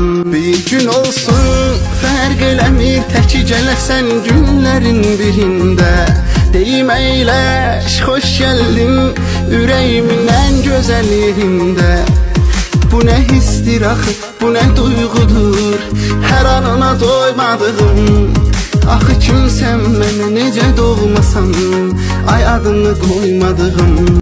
Bir gün olsun fərq eləmir Təki gələsən günlərin birində. Deyim əyləş, xoş gəldin Ürəyimin ən gözəl yerində. Bu nə histir axı, bu nə duyğudur Hər anına doymadığım. Axı kimsən mənə necə doğmasan Ay adını qoymadığım.